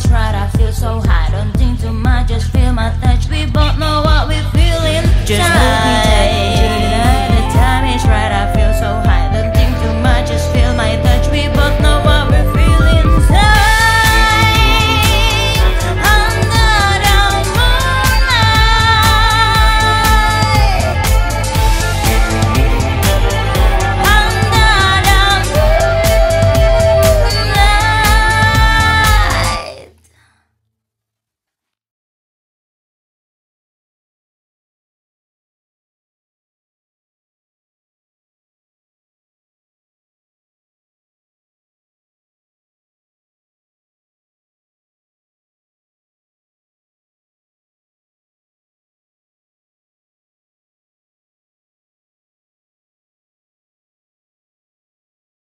try